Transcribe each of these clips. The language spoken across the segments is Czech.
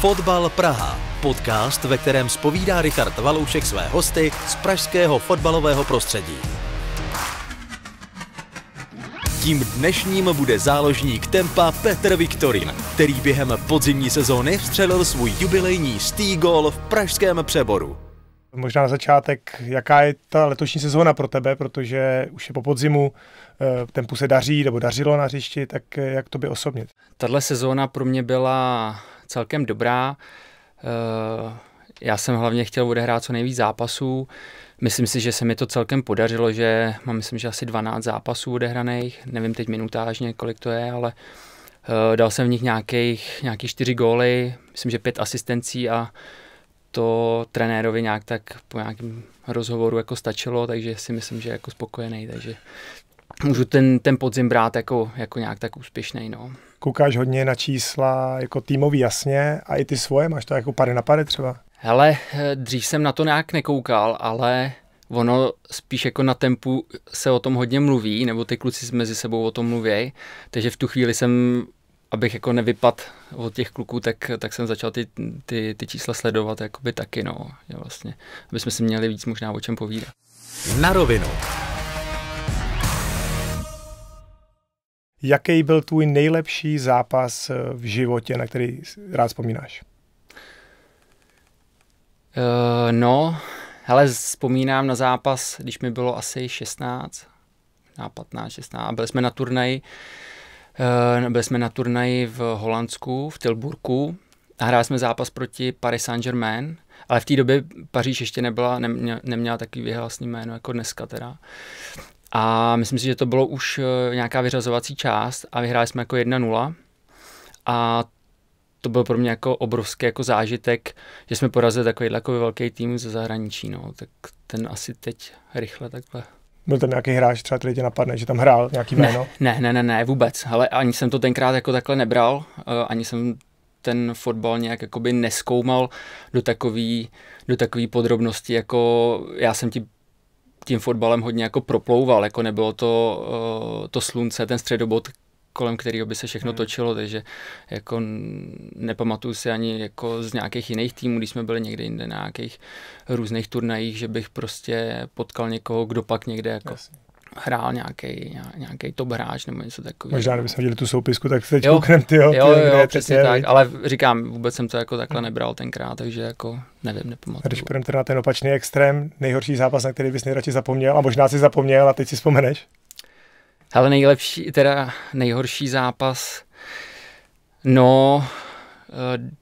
Fotbal Praha. Podcast, ve kterém spovídá Richard Valoušek své hosty z pražského fotbalového prostředí. Tím dnešním bude záložník Tempa Petr Viktorin, který během podzimní sezóny vstřelil svůj jubilejní stý gol v pražském přeboru. Možná na začátek, jaká je ta letošní sezóna pro tebe, protože už je po podzimu, eh, tempu se daří, nebo dařilo na hřišti, tak eh, jak to by osobně? Tahle sezóna pro mě byla celkem dobrá. Eh, já jsem hlavně chtěl odehrát co nejvíc zápasů. Myslím si, že se mi to celkem podařilo, že mám myslím, že asi 12 zápasů odehraných, nevím teď minutážně, kolik to je, ale dal jsem v nich nějakých, nějaký čtyři góly, myslím, že pět asistencí a to trenérovi nějak tak po nějakém rozhovoru jako stačilo, takže si myslím, že jako spokojený, takže můžu ten, ten podzim brát jako, jako nějak tak úspěšný. No. Koukáš hodně na čísla jako týmový jasně a i ty svoje, máš to jako pady na pady třeba? Hele, dřív jsem na to nějak nekoukal, ale ono spíš jako na tempu se o tom hodně mluví, nebo ty kluci mezi sebou o tom mluví, takže v tu chvíli jsem abych jako nevypad od těch kluků, tak, tak jsem začal ty, ty, ty čísla sledovat jakoby taky, no, vlastně, aby jsme si měli víc možná o čem povídat. Na rovinu. Jaký byl tvůj nejlepší zápas eh, v životě, na který rád vzpomínáš? Uh, no, hele, vzpomínám na zápas, když mi bylo asi 16, na 15, 16, a byli jsme na turnaji, uh, byli jsme na turnaji v Holandsku, v Tilburku, a hráli jsme zápas proti Paris Saint-Germain, ale v té době Paříž ještě nebyla, neměla, neměla takový vyhlasný jméno jako dneska teda. A myslím si, že to bylo už eh, nějaká vyřazovací část a vyhráli jsme jako 1-0. A to byl pro mě jako obrovský jako zážitek, že jsme porazili takový jako velký tým ze zahraničí, no, tak ten asi teď rychle takhle. Byl tam nějaký hráč, třeba který tě napadne, že tam hrál nějaký jméno? Ne, ne, ne, ne, vůbec, ale ani jsem to tenkrát jako takhle nebral, eh, ani jsem ten fotbal nějak jakoby neskoumal do takový, do takový podrobnosti, jako já jsem ti tím fotbalem hodně jako proplouval, jako nebylo to, uh, to slunce, ten středobod, kolem kterého by se všechno hmm. točilo, takže jako nepamatuju si ani jako z nějakých jiných týmů, když jsme byli někde jinde na nějakých různých turnajích, že bych prostě potkal někoho, kdo pak někde jako Jasně hrál nějaký, nějaký top hráč nebo něco takového. Možná, kdybychom viděli tu soupisku, tak teď jo, kouknem, ty jo, jo, jo, přesně je, tak, ale říkám, vůbec jsem to jako takhle nebral tenkrát, takže jako nevím, nepamatuju. A když půjdeme teda na ten opačný extrém, nejhorší zápas, na který bys nejradši zapomněl, a možná si zapomněl a teď si vzpomeneš? Ale nejlepší, teda nejhorší zápas, no, eh,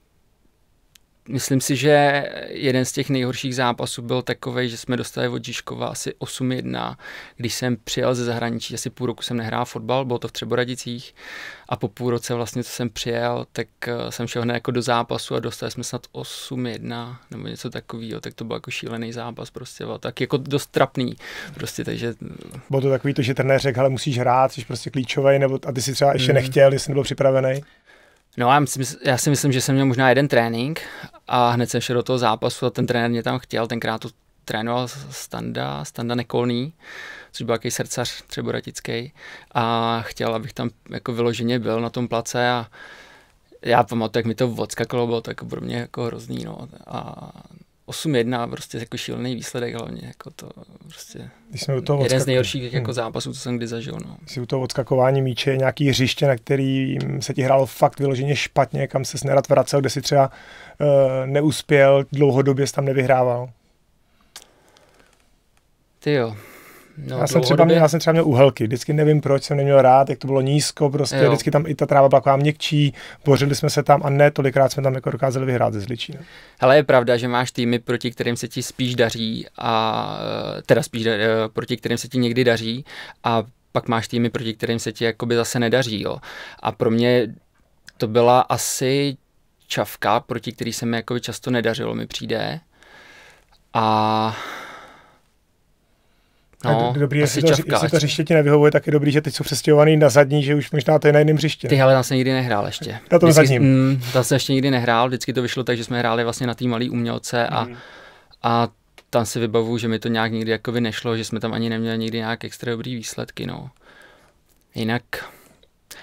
Myslím si, že jeden z těch nejhorších zápasů byl takový, že jsme dostali od Žižkova asi 8-1, když jsem přijel ze zahraničí, asi půl roku jsem nehrál fotbal, bylo to v Třeboradicích a po půl roce vlastně, co jsem přijel, tak eh, jsem šel hned jako do zápasu a dostali jsme snad 8-1 nebo něco takového, tak to byl jako šílený zápas prostě, tak jako dost trapný prostě, takže... Bylo to takový to, že trenér řekl, ale musíš hrát, jsi prostě klíčový, nebo a ty si třeba ještě mm. nechtěl, jestli nebyl připravený? No já, myslím, já si myslím, že jsem měl možná jeden trénink a hned jsem šel do toho zápasu a ten trenér mě tam chtěl, tenkrát to trénoval Standa, Standa Nekolný, což byl jaký srdcař třeboratický a chtěl, abych tam jako vyloženě byl na tom place a já pamatuju, jak mi to odskakalo, bylo to jako pro mě jako hrozný, no. A 8-1, prostě jako šílený výsledek hlavně, jako to prostě Když jsme u toho jeden z nejhorších hmm. jako zápasů, co jsem kdy zažil. No. Jsi u toho odskakování míče, nějaký hřiště, na který se ti hrálo fakt vyloženě špatně, kam se nerad vracel, kde si třeba uh, neuspěl, dlouhodobě jsi tam nevyhrával? Ty jo, No, já, jsem třeba měl, já jsem třeba měl uhelky, vždycky nevím proč jsem neměl rád, jak to bylo nízko, prostě jo. vždycky tam i ta tráva byla taková měkčí, bořili jsme se tam a ne tolikrát jsme tam jako dokázali vyhrát ze Zličína. Ale je pravda, že máš týmy, proti kterým se ti spíš daří a teda spíš eh, proti kterým se ti někdy daří a pak máš týmy, proti kterým se ti jakoby zase nedaří. Jo. A pro mě to byla asi čavka, proti který se mi jako často nedařilo, mi přijde. A No, dobrý, jestli to, čavka, jestli to hřiště ti nevyhovuje, tak je dobrý, že teď jsou přestěhovaný na zadní, že už možná to je na jiném hřiště. Ty, ale tam jsem nikdy nehrál ještě. Na tom vždycky, zadním. Mm, tam jsem ještě nikdy nehrál, vždycky to vyšlo tak, že jsme hráli vlastně na té malé umělce a, mm. a tam si vybavu, že mi to nějak nikdy jako nešlo, že jsme tam ani neměli nikdy nějak extra dobrý výsledky, no. Jinak,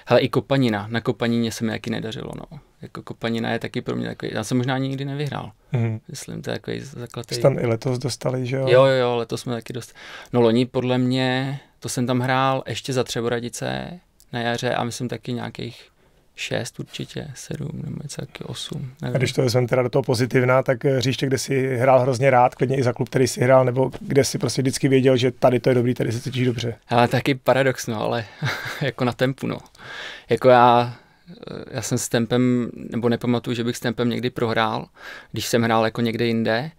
hele, i kopanina, na kopanině se mi jaký nedařilo, no. Jako kopanina je taky pro mě takový, já jsem možná nikdy nevyhrál. Mm. Myslím, to je takový zakletý. Jste tam i letos dostali, že jo? Jo, jo, letos jsme taky dostali. No loni podle mě, to jsem tam hrál ještě za Třeboradice na jaře a myslím taky nějakých šest určitě, sedm nebo něco taky osm. Nevím. A když to vezmeme teda do toho pozitivna, tak eh, hřiště, kde jsi hrál hrozně rád, klidně i za klub, který si hrál, nebo kde si prostě vždycky věděl, že tady to je dobrý, tady se cítíš dobře. Ale taky paradox, no, ale jako na tempu, no. Jako já, já jsem s tempem, nebo nepamatuju, že bych s tempem někdy prohrál, když jsem hrál jako někde jinde,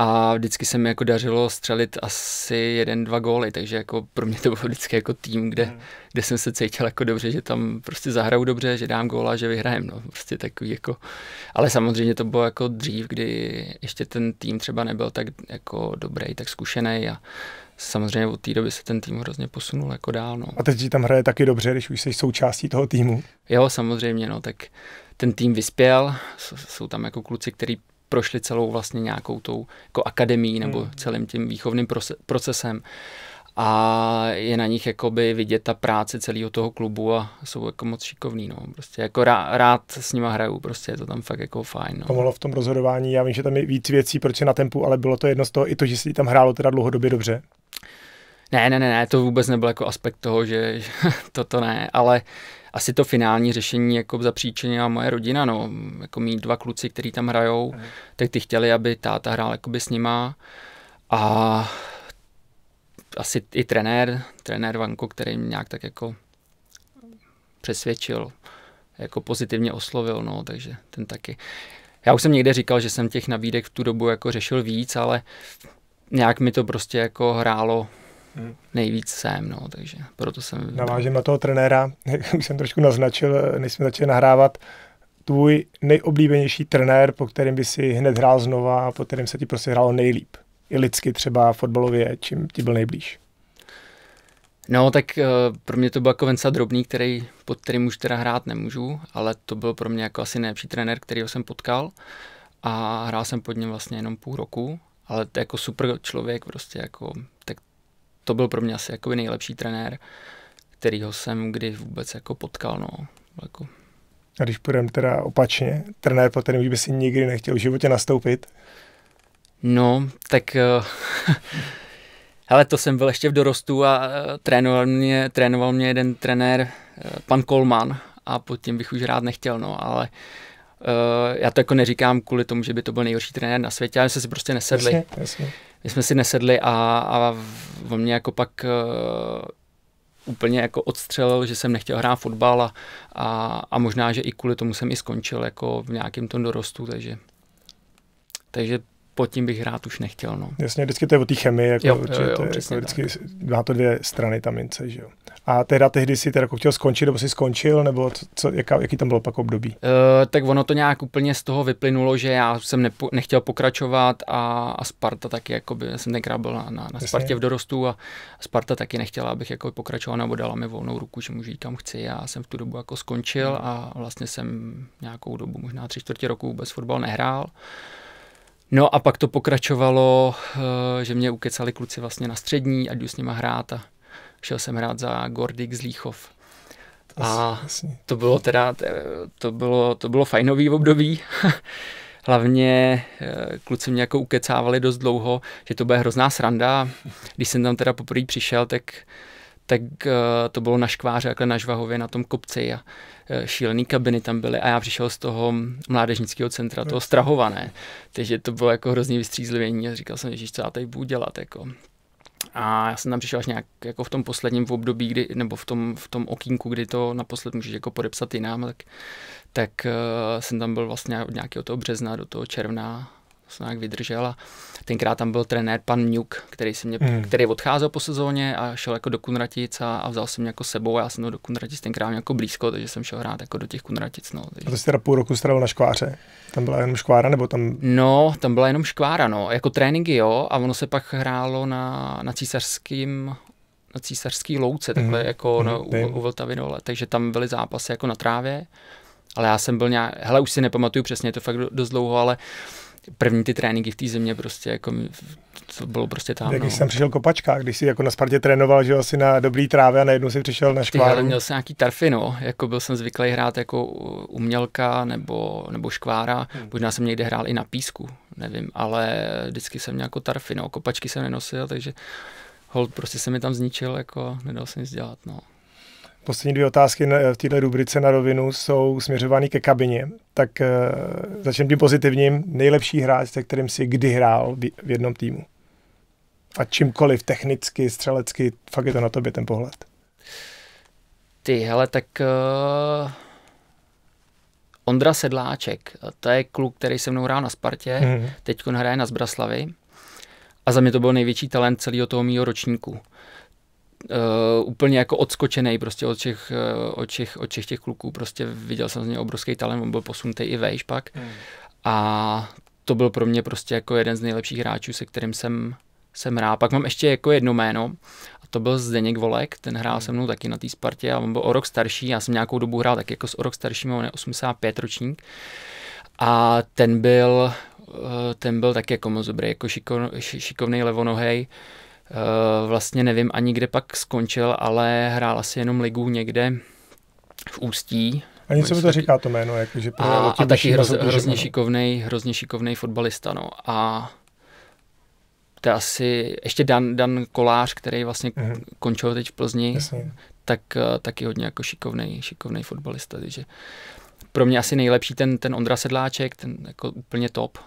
a vždycky se mi jako dařilo střelit asi jeden, dva góly, takže jako pro mě to byl vždycky jako tým, kde, mm. kde jsem se cítil jako dobře, že tam prostě zahraju dobře, že dám góla, že vyhrajem, no, prostě takový jako, ale samozřejmě to bylo jako dřív, kdy ještě ten tým třeba nebyl tak jako dobrý, tak zkušený a samozřejmě od té doby se ten tým hrozně posunul jako dál, no. A teď ti tam hraje taky dobře, když už jsi součástí toho týmu? Jo, samozřejmě, no, tak ten tým vyspěl, jsou tam jako kluci, kteří prošli celou vlastně nějakou tou jako akademí nebo hmm. celým tím výchovným procesem a je na nich jakoby vidět ta práce celého toho klubu a jsou jako moc šikovní, no. Prostě jako rád, rád s nima hraju, prostě je to tam fakt jako fajn, no. Pomohlo v tom rozhodování, já vím, že tam je víc věcí, proč je na tempu, ale bylo to jedno z toho i to, že si tam hrálo teda dlouhodobě dobře. Ne, ne, ne, ne, to vůbec nebyl jako aspekt toho, že, že toto ne, ale asi to finální řešení jako zapříčinila moje rodina, no, jako mít dva kluci, kteří tam hrajou, mm. tak ty chtěli, aby táta hrál jakoby s nima a asi i trenér, trenér Vanko, který mě nějak tak jako přesvědčil, jako pozitivně oslovil, no, takže ten taky. Já už jsem někde říkal, že jsem těch nabídek v tu dobu jako řešil víc, ale nějak mi to prostě jako hrálo. Nejvíc sem, no, takže proto jsem... Navážím na toho trenéra, jak už jsem trošku naznačil, než jsme začali nahrávat, tvůj nejoblíbenější trenér, po kterým by si hned hrál znova, po kterým se ti prostě hrálo nejlíp. I lidsky třeba fotbalově, čím ti byl nejblíž. No, tak uh, pro mě to byl jako Venca Drobný, který, pod kterým už teda hrát nemůžu, ale to byl pro mě jako asi nejlepší trenér, kterýho jsem potkal a hrál jsem pod něm vlastně jenom půl roku, ale to jako super člověk, prostě jako, to byl pro mě asi jako nejlepší trenér, kterýho jsem kdy vůbec jako potkal, no. Jako. A když půjdeme teda opačně, trenér, po kterém by si nikdy nechtěl v životě nastoupit? No, tak Ale to jsem byl ještě v dorostu a uh, trénoval mě, trénoval mě jeden trenér, uh, pan Kolman, a pod tím bych už rád nechtěl, no, ale uh, já to jako neříkám kvůli tomu, že by to byl nejhorší trenér na světě, ale jsme si prostě nesedli. Jasně, jasně. My jsme si nesedli a, a v mě jako pak uh, úplně jako odstřelil, že jsem nechtěl hrát fotbal a, a, a možná, že i kvůli tomu jsem i skončil jako v nějakém tom dorostu, takže takže pod tím bych rád už nechtěl. No. Jasně, vždycky to je o té chemii, jako, jo, jo, jo, to je, jako vždycky tak. má to dvě strany tam mince, že jo. A teda tehdy si teda jako chtěl skončit, nebo si skončil, nebo co, jaká, jaký tam byl pak období? Uh, tak ono to nějak úplně z toho vyplynulo, že já jsem nepo, nechtěl pokračovat a, a Sparta taky, jakoby, já jsem tenkrát byl na, na, na Spartě v dorostu a Sparta taky nechtěla, abych jako pokračoval, nebo dala mi volnou ruku, že můžu jít kam chci. Já jsem v tu dobu jako skončil a vlastně jsem nějakou dobu, možná tři čtvrtě roku vůbec fotbal nehrál. No a pak to pokračovalo, eh, že mě ukecali kluci vlastně na střední, ať jdu s nima hrát a šel jsem hrát za Gordik z Líchov. A to bylo teda, to bylo, to bylo fajnový období. Hlavně eh, kluci mě jako ukecávali dost dlouho, že to bude hrozná sranda. Když jsem tam teda poprvé přišel, tak tak uh, to bylo na škváře, takhle na Žvahově, na tom kopci a uh, šílený kabiny tam byly. A já přišel z toho mládežnického centra, toho strahované, takže to bylo jako hrozný vystřízlivění a říkal jsem, že co já tady budu dělat, jako. A já jsem tam přišel až nějak jako v tom posledním v období, kdy, nebo v tom, v tom okýnku, kdy to naposled můžeš jako podepsat jinam, tak, tak uh, jsem tam byl vlastně od nějakého toho března do toho června jsem nějak vydržel a tenkrát tam byl trenér pan Mňuk, který, se mě, mm. který odcházel po sezóně a šel jako do Kunratic a, a vzal si mě jako sebou a já jsem to do Kunratic tenkrát jako blízko, takže jsem šel hrát jako do těch Kunratic. No, takže... A to jsi teda půl roku strávil na škváře? Tam byla jenom škvára nebo tam? No, tam byla jenom škvára, no, jako tréninky jo a ono se pak hrálo na, na císařským na císařský louce, takhle mm. jako mm. no, u, u Vltavy dole, takže tam byly zápasy jako na trávě, ale já jsem byl nějak, hele už si nepamatuju přesně, je to fakt dost dlouho, ale první ty tréninky v té zimě prostě jako to bylo prostě tam. Jak no. jsem přišel kopačka, když jsi jako na Spartě trénoval, že asi na dobrý trávě a najednou si přišel na škváru. Ty, měl jsem nějaký tarfy, no. Jako byl jsem zvyklý hrát jako umělka nebo, nebo škvára. Hmm. Možná jsem někde hrál i na písku, nevím, ale vždycky jsem měl jako tarfy, no. Kopačky jsem nenosil, takže hold prostě se mi tam zničil, jako nedal jsem nic dělat, no. Poslední dvě otázky v této rubrice na rovinu jsou směřovány ke kabině. Tak uh, začneme tím pozitivním. Nejlepší hráč, se kterým si kdy hrál v jednom týmu? A čímkoliv technicky, střelecky, fakt je to na tobě ten pohled. Ty, hele, tak uh, Ondra Sedláček, to je kluk, který se mnou hrál na Spartě, mm-hmm. teď hraje na Zbraslavi. A za mě to byl největší talent celého toho mýho ročníku uh, úplně jako odskočený prostě od všech, uh, od, všech, od všech těch kluků. Prostě viděl jsem z něj obrovský talent, on byl posunutý i vejš pak. Hmm. A to byl pro mě prostě jako jeden z nejlepších hráčů, se kterým jsem, jsem hrál. Pak mám ještě jako jedno jméno a to byl Zdeněk Volek, ten hrál hmm. se mnou taky na té Spartě a on byl o rok starší, já jsem nějakou dobu hrál taky jako s o rok starším, on je 85 ročník. A ten byl, eh, ten byl taky jako moc dobrý, jako šikovný levonohej, Eh, vlastně nevím ani kde pak skončil, ale hrál asi jenom ligu někde v Ústí. A něco mi to říká to jméno, jako, že a, a taky hroz, hrozně šikovnej, hrozně šikovnej fotbalista, no. A to je asi ještě Dan, Dan Kolář, který vlastně mm-hmm. končil teď v Plzni, Jasně. tak eh, taky hodně jako šikovnej, šikovnej fotbalista, takže pro mě asi nejlepší ten, ten Ondra Sedláček, ten jako úplně top,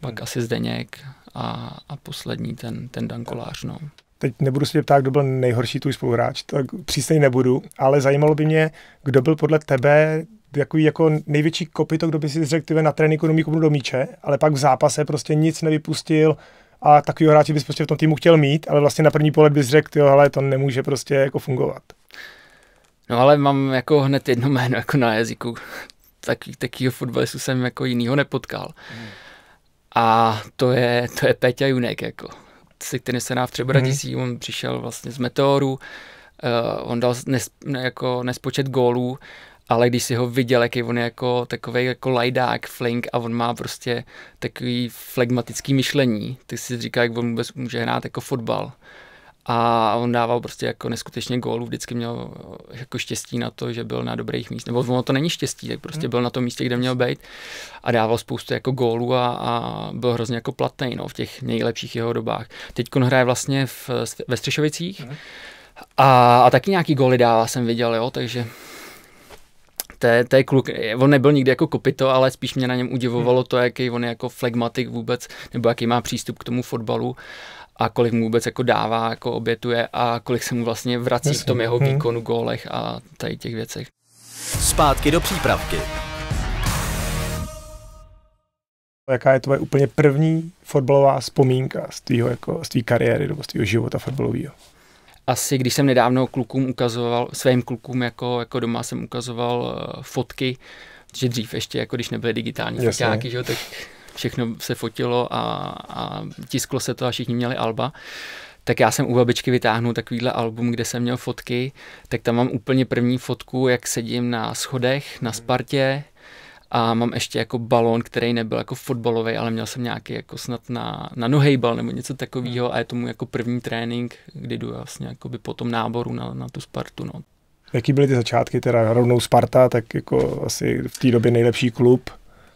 pak mm. asi Zdeněk a, a poslední ten, ten Dan Kolář. No. Teď nebudu se ptát, kdo byl nejhorší tvůj spoluhráč, tak přísně nebudu, ale zajímalo by mě, kdo byl podle tebe takový jako největší kopito, kdo by si řekl, ty na tréninku do míku do míče, ale pak v zápase prostě nic nevypustil a takový hráči bys prostě v tom týmu chtěl mít, ale vlastně na první pohled bys řekl, jo, hele, to nemůže prostě jako fungovat. No ale mám jako hned jedno jméno jako na jazyku. Taky, takýho fotbalistu jsem jako jinýho nepotkal. Hmm. A to je, to je Peťa Junek, jako, se kterým se ná v Třeboratisí, mm. on přišel vlastně z Meteoru, uh, on dal nes, ne, jako nespočet gólů, ale když si ho viděl, jaký on je jako takový jako lajdák, flink a on má prostě takový flegmatický myšlení, ty si říká, jak on vůbec může hrát jako fotbal a on dával prostě jako neskutečně gólů, vždycky měl jako štěstí na to, že byl na dobrých místech, nebo ono to není štěstí, tak prostě hmm. byl na tom místě, kde měl být a dával spoustu jako gólů a, a byl hrozně jako platný no, v těch nejlepších jeho dobách. Teď on hraje vlastně v, ve Střešovicích hmm. a, a taky nějaký góly dává, jsem viděl, jo, takže to je, to je kluk, on nebyl nikdy jako kopito, ale spíš mě na něm udivovalo hmm. to, jaký on je jako flegmatik vůbec, nebo jaký má přístup k tomu fotbalu a kolik mu vůbec jako dává, jako obětuje a kolik se mu vlastně vrací Myslím. v tom jeho mhm. výkonu, gólech a tady těch věcech. Zpátky do přípravky. Jaká je tvoje úplně první fotbalová vzpomínka z tvýho, jako, z tvý kariéry nebo z tvýho života fotbalového? Asi když jsem nedávno klukům ukazoval, svým klukům jako, jako doma jsem ukazoval uh, fotky, že dřív ještě, jako když nebyly digitální fotáky, že, tak všechno se fotilo a, a tisklo se to a všichni měli alba tak já jsem u babičky vytáhnul takovýhle album, kde jsem měl fotky, tak tam mám úplně první fotku, jak sedím na schodech na Spartě a mám ještě jako balón, který nebyl jako fotbalový, ale měl jsem nějaký jako snad na, na nohejbal nebo něco takového a je tomu jako první trénink, kdy jdu vlastně jako by po tom náboru na, na tu Spartu. No. Jaký byly ty začátky, teda rovnou Sparta, tak jako asi v té době nejlepší klub?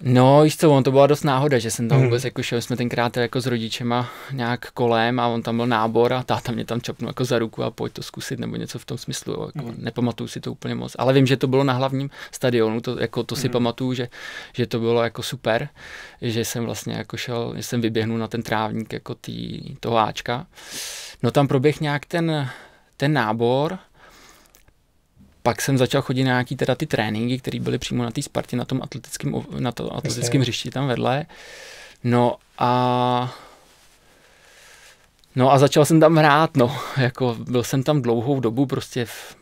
No, víš co, on to byla dost náhoda, že jsem tam hmm. vůbec jako šel, jsme tenkrát jako s rodičema nějak kolem a on tam byl nábor a táta mě tam čapnul jako za ruku a pojď to zkusit nebo něco v tom smyslu, jako, hmm. nepamatuju si to úplně moc, ale vím, že to bylo na hlavním stadionu, to, jako to si hmm. pamatuju, že, že to bylo jako super, že jsem vlastně jako šel, že jsem vyběhnul na ten trávník jako tý, toho Ačka. No tam proběh nějak ten, ten nábor, pak jsem začal chodit na nějaký teda ty tréninky, které byly přímo na té Spartě, na tom atletickém, na to atletickém hřišti tam vedle. No a No a začal jsem tam hrát, no, jako byl jsem tam dlouhou dobu, prostě v,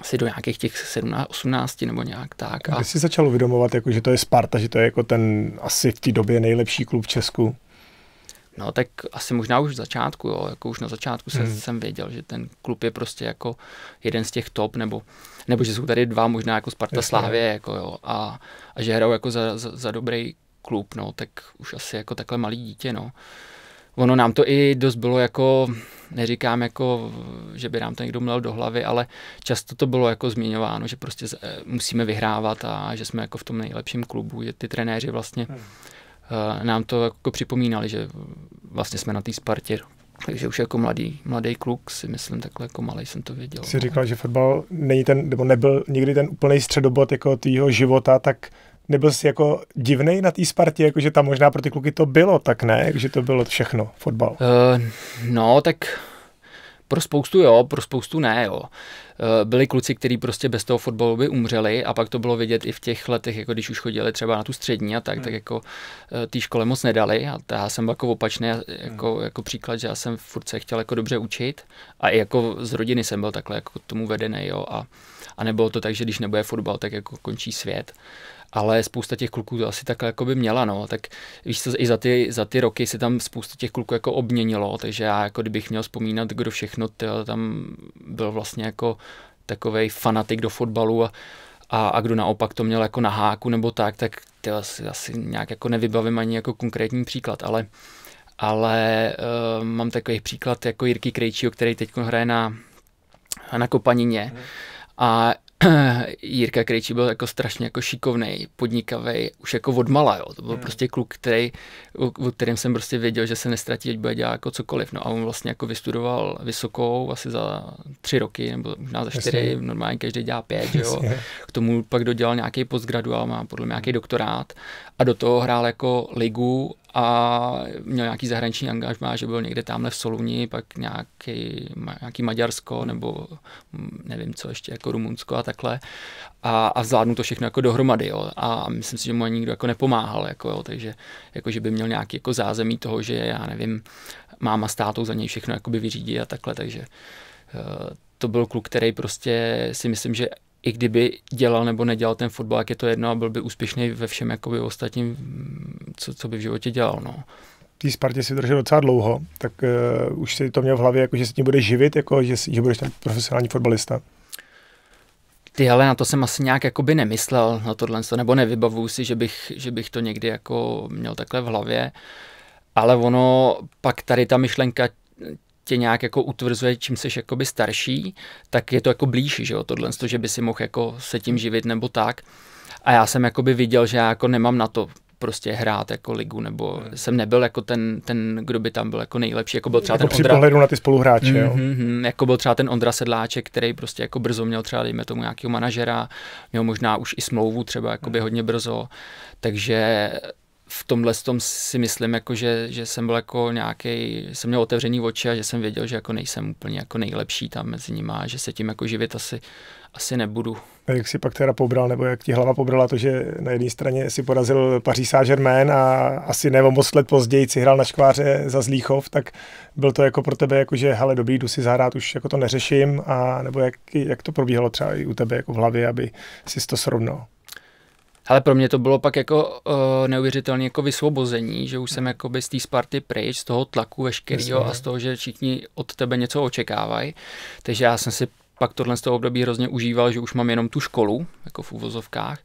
asi do nějakých těch 17, 18 nebo nějak tak. A... Kdy jsi začal uvědomovat, jako, že to je Sparta, že to je jako ten asi v té době nejlepší klub v Česku? No tak asi možná už v začátku, jo, jako už na začátku jsem, hmm. jsem věděl, že ten klub je prostě jako jeden z těch top, nebo, nebo že jsou tady dva možná jako Sparta Jasně. Slávě, jako jo, a, a že hrajou jako za, za, za dobrý klub, no, tak už asi jako takhle malý dítě, no. Ono nám to i dost bylo jako, neříkám jako, že by nám to někdo měl do hlavy, ale často to bylo jako zmiňováno, že prostě musíme vyhrávat a že jsme jako v tom nejlepším klubu, že ty trenéři vlastně hmm. Nám to jako připomínali, že vlastně jsme na té Spartě takže už jako mladý, mladý kluk si myslím, takhle jako malý jsem to věděl. Jsi říkal, že fotbal není ten, nebo nebyl nikdy ten úplný středobod jako tvýho života, tak nebyl jsi jako divný na té Spartě, jako že tam možná pro ty kluky to bylo, tak ne, že to bylo všechno, fotbal? Uh, no, tak pro spoustu jo, pro spoustu ne, jo. Eh, byli kluci, kteří prostě bez toho fotbalu by umřeli a pak to bylo vidět i v těch letech, jako když už chodili třeba na tu střední a tak, hmm. tak jako eh, té škole moc nedali a já jsem jako opačný jako, hmm. jako příklad, že já jsem furt se chtěl jako dobře učit a i jako z rodiny jsem byl takhle jako tomu vedený, jo, a, a nebylo to tak, že když nebude fotbal, tak jako končí svět ale spousta těch kluků to asi takhle jako by měla, no, tak víš co, i za ty, za ty roky se tam spousta těch kluků jako obměnilo, takže já jako kdybych měl vzpomínat, kdo všechno tyjo, tam byl vlastně jako takový fanatik do fotbalu a, a, a kdo naopak to měl jako na háku nebo tak, tak ty asi, asi nějak jako nevybavím ani jako konkrétní příklad, ale ale uh, mám takový příklad jako Jirky Krejčího, který teď hraje na, na Kopanině. Mm. A Jirka Krejčí byl jako strašně jako šikovný, podnikavý, už jako od mala, jo. To byl hmm. prostě kluk, který, o kterém jsem prostě věděl, že se nestratí, ať bude dělat jako cokoliv. No a on vlastně jako vystudoval vysokou asi za tři roky, nebo možná za čtyři, Jasně. normálně každý dělá pět, jo. K tomu pak dodělal nějaký postgraduál, má podle mě nějaký doktorát a do toho hrál jako ligu a měl nějaký zahraniční angažmá, že byl někde tamhle v Soluni, pak nějaký, nějaký Maďarsko nebo hm, nevím co ještě, jako Rumunsko a takhle. A, a zvládnu to všechno jako dohromady, jo. A myslím si, že mu ani nikdo jako nepomáhal, jako, jo. takže jako, že by měl nějaký jako zázemí toho, že já nevím, máma s tátou za něj všechno jakoby vyřídí a takhle, takže uh, to byl kluk, který prostě si myslím, že i kdyby dělal nebo nedělal ten fotbal, jak je to jedno a byl by úspěšný ve všem jakoby ostatním, co, co by v životě dělal. No. Tý Spartě si držel docela dlouho, tak uh, už si to měl v hlavě, jako, že se tím budeš živit, jako, že, že budeš ten profesionální fotbalista. Ty, ale na to jsem asi nějak jakoby nemyslel, na tohle, nebo nevybavuju si, že bych, že bych to někdy jako měl takhle v hlavě. Ale ono, pak tady ta myšlenka tě nějak jako utvrzuje, čím jsi jakoby starší, tak je to jako blíž, že jo, tohle, že by si mohl jako se tím živit nebo tak. A já jsem jakoby viděl, že já jako nemám na to prostě hrát jako ligu, nebo hmm. jsem nebyl jako ten, ten, kdo by tam byl jako nejlepší, jako byl třeba jako ten při Ondra... pohledu na ty spoluhráče, mm-hmm, jo? Mm-hmm, jako byl třeba ten Ondra Sedláček, který prostě jako brzo měl třeba, dejme tomu, nějakého manažera, měl možná už i smlouvu třeba jakoby hmm. hodně brzo, takže v tomhle tom si myslím, jako že, že jsem byl jako nějaký, jsem měl otevřený oči a že jsem věděl, že jako nejsem úplně jako nejlepší tam mezi nimi a že se tím jako živit asi, asi nebudu. A jak si pak teda pobral, nebo jak ti hlava pobrala to, že na jedné straně si porazil Paris Saint-Germain a asi nebo moc let později si hrál na škváře za Zlíchov, tak byl to jako pro tebe jako, že hele dobrý, jdu si zahrát, už jako to neřeším, a nebo jak, jak to probíhalo třeba i u tebe jako v hlavě, aby si to srovnal? Ale pro mě to bylo pak jako uh, neuvěřitelné jako vysvobození, že už jsem jako z té Sparty pryč, z toho tlaku veškerého a z toho, že všichni od tebe něco očekávají. Takže já jsem si pak tohle z toho období hrozně užíval, že už mám jenom tu školu, jako v úvozovkách,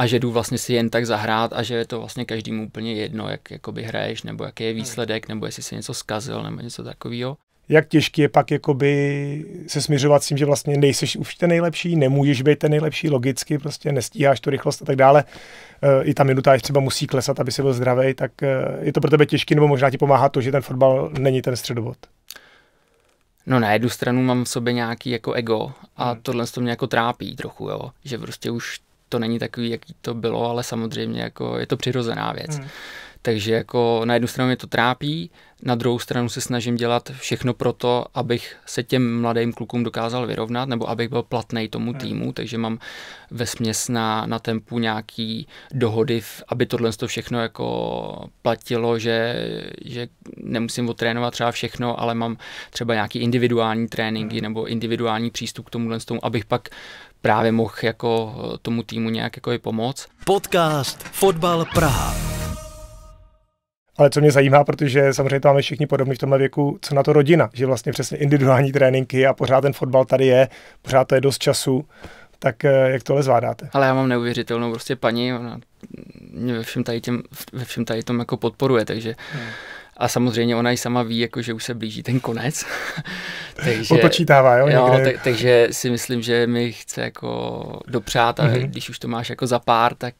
a že jdu vlastně si jen tak zahrát a že je to vlastně každému úplně jedno, jak jakoby hraješ, nebo jaký je výsledek, nebo jestli si něco zkazil, nebo něco takového jak těžký je pak jakoby se směřovat s tím, že vlastně nejseš už ten nejlepší, nemůžeš být ten nejlepší logicky, prostě nestíháš tu rychlost a tak dále. E, I ta minuta třeba musí klesat, aby se byl zdravý, tak e, je to pro tebe těžký, nebo možná ti pomáhá to, že ten fotbal není ten středobod. No na jednu stranu mám v sobě nějaký jako ego a hmm. tohle to mě jako trápí trochu, jo, že prostě už to není takový, jaký to bylo, ale samozřejmě jako je to přirozená věc. Hmm. Takže jako na jednu stranu mě to trápí, na druhou stranu se snažím dělat všechno pro to, abych se těm mladým klukům dokázal vyrovnat, nebo abych byl platný tomu hmm. týmu, takže mám ve směs na, na tempu nějaký dohody, aby tohle to všechno jako platilo, že, že nemusím otrénovat třeba všechno, ale mám třeba nějaký individuální tréninky hmm. nebo individuální přístup k tomuhle tomu, abych pak právě mohl jako tomu týmu nějak jako i pomoct. Podcast Fotbal Praha. Ale co mě zajímá, protože samozřejmě to máme všichni podobný v tomhle věku, co na to rodina, že vlastně přesně individuální tréninky a pořád ten fotbal tady je, pořád to je dost času. tak eh, jak tohle zvládáte? Ale já mám neuvěřitelnou prostě paní, ona mě ve všem tady, těm, ve všem tady tom jako podporuje, takže hmm. A samozřejmě ona i sama ví, jako, že už se blíží ten konec. takže, Odpočítává, jo? jo tak, takže si myslím, že mi chce jako dopřát a mm-hmm. když už to máš jako za pár, tak,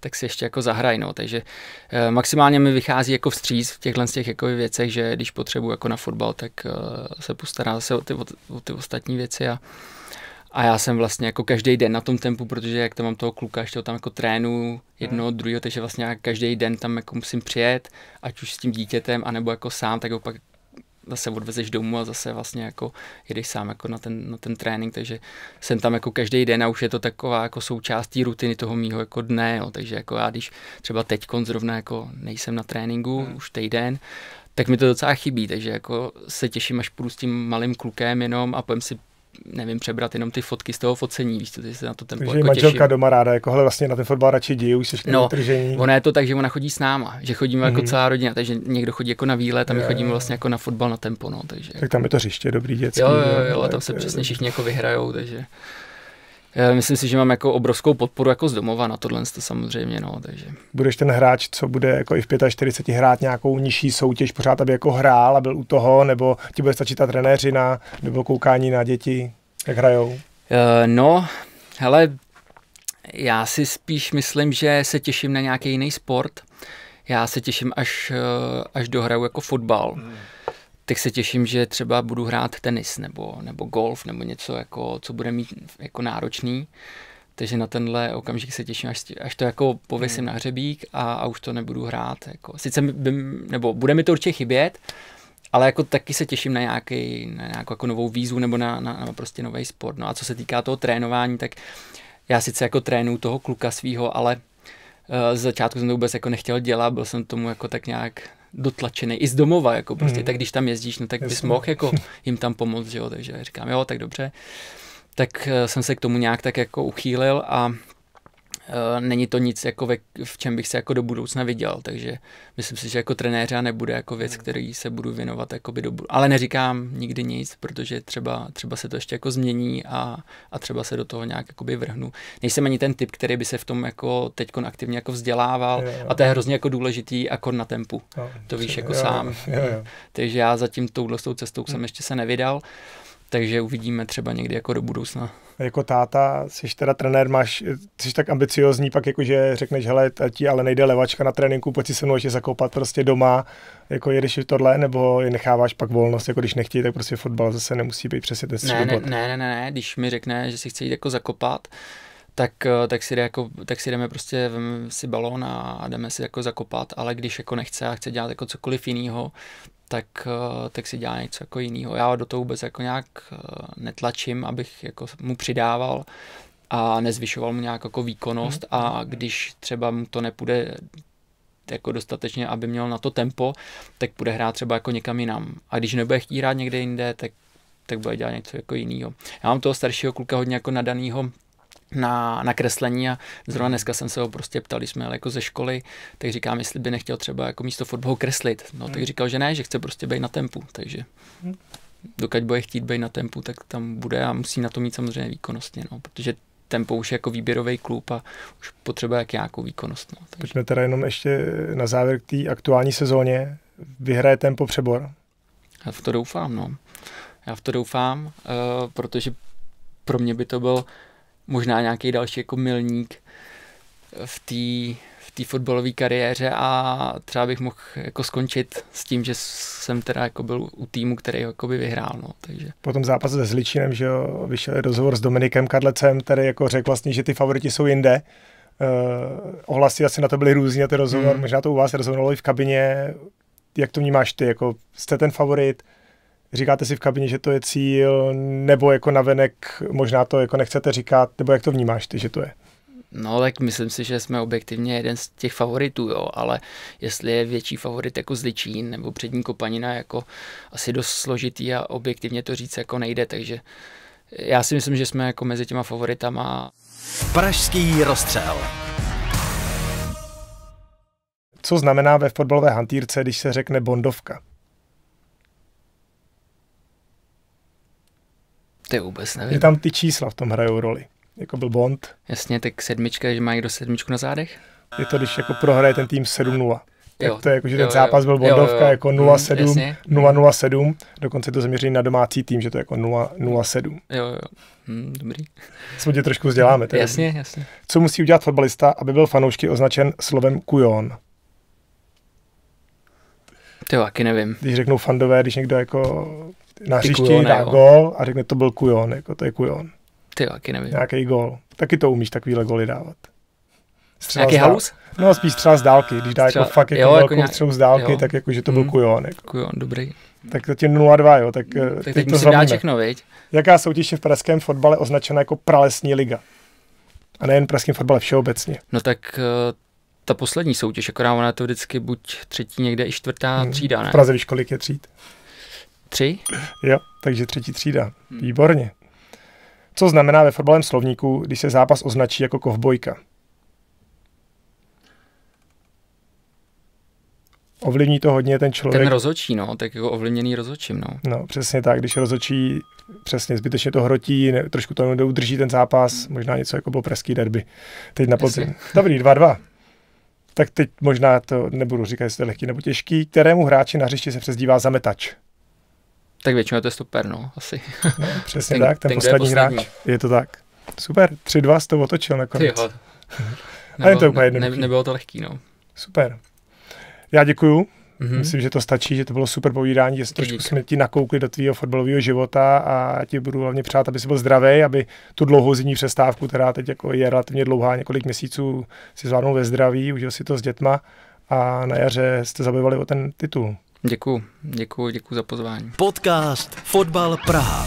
tak si ještě jako zahraj. No. Takže eh, maximálně mi vychází jako vstříc v těchhle z těch jako věcech, že když potřebuji jako na fotbal, tak eh, se postará zase o ty, o, o ty ostatní věci a, a já jsem vlastně jako každý den na tom tempu, protože jak tam mám toho kluka, ještě tam jako trénu jednoho, hmm. druhého, takže vlastně každý den tam jako musím přijet, ať už s tím dítětem, anebo jako sám, tak ho pak zase odvezeš domů a zase vlastně jako jedeš sám jako na ten, na ten trénink, takže jsem tam jako každý den a už je to taková jako součástí rutiny toho mýho jako dne, jo. takže jako já když třeba teď zrovna jako nejsem na tréninku hmm. už týden, tak mi to docela chybí, takže jako se těším, až půjdu s tím malým klukem jenom a půjdem si nevím, přebrat jenom ty fotky z toho focení, víš co, se na to tempo Takže jako manželka těším. doma ráda, jako hele, vlastně na ten fotbal radši díl, už jsi no, ona je to tak, že ona chodí s náma, že chodíme mm-hmm. jako mhm. celá rodina, takže někdo chodí jako na výlet a my chodíme vlastně jako na fotbal na tempo, no, takže. Tak tam je to hřiště dobrý dětský. Jo, jo, jo, jo a tam se přesně všichni jako vyhrajou, takže. Myslím si, že mám jako obrovskou podporu jako z domova na tohle to samozřejmě, no, takže. Budeš ten hráč, co bude jako i v 45 hrát nějakou nižší soutěž, pořád aby jako hrál a byl u toho, nebo ti bude stačit ta trenéřina, nebo koukání na děti, jak hrajou? Uh, no, hele, já si spíš myslím, že se těším na nějaký jiný sport. Já se těším, až, eh, až dohraju jako fotbal. Hmm tak se těším, že třeba budu hrát tenis nebo, nebo golf nebo něco, jako, co bude mít jako náročný. Takže na tenhle okamžik se těším, až, až to jako pověsím hmm. na hřebík a, a už to nebudu hrát. Jako. Sice by, nebo bude mi to určitě chybět, ale jako taky se těším na, nějaký, na nějakou jako novou výzvu nebo na, na, na prostě nový sport. No a co se týká toho trénování, tak já sice jako trénu toho kluka svého, ale uh, z začátku jsem to vůbec jako nechtěl dělat, byl jsem tomu jako tak nějak dotlačený i z domova, jako prostě, mm. tak když tam jezdíš, no tak Jasně. bys mohl jako jim tam pomoct, že jo, takže říkám, jo, tak dobře. Tak uh, jsem se k tomu nějak tak jako uchýlil a není to nic, jako ve, v čem bych se jako do budoucna viděl, takže myslím si, že jako trenéře nebude jako věc, hmm. který se budu věnovat jako do budoucna. Ale neříkám nikdy nic, protože třeba, třeba se to ještě jako změní a, a třeba se do toho nějak jakoby vrhnu. Nejsem ani ten typ, který by se v tom jako teď aktivně jako vzdělával jo, jo. a to je hrozně jako důležitý jako na tempu. Jo, to víš jako jo, sám. Jo, jo. Takže já zatím touhle cestou jsem hmm. ještě se nevydal. Uh, takže uvidíme třeba někdy jako do budoucna. Jako táta, jsi teda trenér, máš, jsi tak ambiciozní, pak jakože řekneš, hele, ti ale nejde levačka na tréninku, pojď si se mnou ještě zakopat prostě doma, jako jedeš tohle, nebo je necháváš pak volnost, jako když nechtějí, tak prostě fotbal zase nemusí být přesně ten ne, ne, ne, ne, ne, když mi řekne, že si chce jít jako zakopat, tak, tak, si jde jako, tak si jdeme prostě si balón a jdeme si jako zakopat, ale když jako nechce a chce dělat jako cokoliv jiného, tak, eh, tak si dělá něco jako jiného. Já do toho vůbec jako nějak eh, netlačím, abych jako mu přidával a nezvyšoval mu nějak jako výkonnost mm. a když třeba mu to nepůjde jako dostatečně, aby měl na to tempo, tak bude hrát třeba jako někam jinam. A když nebude chtít hrát někde jinde, tak, tak bude dělat něco jako jiného. Já mám toho staršího kluka hodně jako nadaného na, na kreslení a zrovna hmm. dneska jsem se ho prostě ptal, když jsme jako ze školy, tak říkám, jestli by nechtěl třeba jako místo fotbalu kreslit. No, tak hmm. říkal, že ne, že chce prostě být na tempu, takže hmm. dokud bude chtít být na tempu, tak tam bude a musí na to mít samozřejmě výkonnostně, no, protože tempo už je jako výběrový klub a už potřebuje jak nějakou výkonnost. No, takže. Pojďme teda jenom ještě na závěr k té aktuální sezóně. Vyhraje tempo přebor? Já v to doufám, no. Já v to doufám, uh, protože pro mě by to byl možná nějaký další jako milník v té v té fotbalové kariéře a třeba bych mohl jako skončit s tím, že jsem teda jako byl u týmu, který ho by vyhrál. No, takže. Potom zápas se Zličinem, že jo, vyšel rozhovor s Dominikem Kadlecem, který jako řekl vlastně, že ty favoriti jsou jinde. Uh, ohlasy asi na to byly různě, ty rozhovor, hmm. možná to u vás rezonovalo i v kabině. Jak to vnímáš ty? Jako jste ten favorit? Říkáte si v kabině, že to je cíl, nebo jako navenek možná to jako nechcete říkat, nebo jak to vnímáš ty, že to je? No, tak myslím si, že jsme objektivně jeden z těch favoritů, jo, ale jestli je větší favorit jako Zličín nebo přední Kopanina, jako asi dost složitý a objektivně to říct jako nejde, takže já si myslím, že jsme jako mezi těma favoritama. Pražský rozstřel. Co znamená ve fotbalové hantýrce, když se řekne bondovka? Ty vůbec nevím. Je tam ty čísla v tom hrajou roli. jako byl Bond. Jasně, tak sedmička, že má někdo sedmičku na zádech? Je to, když jako prohraje ten tým 7-0. Tak Jo. to je jako, že ten Jo, zápas byl jo. Bondovka Jo, jo. jako Mm, 0-7, jasně. 0-0-7, dokonce to zaměření na domácí tým, že to je jako 0-0-7. Jo, jo. Hm, dobrý. Co tě trošku vzděláme. je Jasně, jasně. Co musí udělat fotbalista, aby byl fanoušky označen slovem kujon? Ty jo, taky nevím. Když řeknou fandové, když někdo jako na hřišti dá jo. gol a řekne, to byl kujon, jako to je kujon. Ty taky nevím. Nějaký gol. Taky to umíš takovýhle goly dávat. Střela Nějaký halus? No spíš třeba z dálky. Když dá Střela- jako fakt jako jo, jako velkou nějak- střelu z dálky, jo. tak jako, že to byl Mm. kujon. Jako. Jako jo, dobrý. Tak to tě 0-2, jo. Tak, eh, Tak teď teď to dát všechno, viď? Jaká soutěž je v pražském fotbale označena jako pralesní liga? A nejen v pražském fotbale, všeobecně. No tak eh, ta poslední soutěž, akorát ona je to vždycky buď třetí někde i čtvrtá Hmm. třída, V ne? Praze víš, kolik je tříd? Tři? Jo, takže třetí třída. Hmm. Výborně. Co znamená ve fotbalovém slovníku, když se zápas označí jako kovbojka? Ovlivní to hodně ten člověk. Ten rozhočí, no, tak jako ovlivněný rozhočím, no. No, přesně tak, když rozhodčí přesně zbytečně to hrotí, ne, trošku to neudrží ten zápas, možná něco jako bylo pražský derby. Teď na podzim. Dobrý, 2-2. Tak teď možná to nebudu říkat, jestli to je lehký nebo těžký. Kterému hráči na hřišti se přezdívá zametač? Tak většinou je to stoper, no, asi. No, přesně Ten- tak, ten, ten, je poslední, hráč. Je to tak. Super, 3-2 jsi to otočil nakonec. A je to úplně ne, nebylo to lehký, no. Super. Já děkuju. Mhm. Myslím, že to stačí, že to bylo super povídání, že trošku dík. jsme ti nakoukli do tvýho fotbalového života a já ti budu hlavně přát, aby jsi byl zdravý, aby tu dlouhou zimní přestávku, která teď jako je relativně dlouhá, několik měsíců, si zvládnul ve zdraví, užil si to s dětma a na jaře jste zabývali o ten titul. Děkuju, děkuju, děkuju za pozvání. Podcast Fotbal Praha.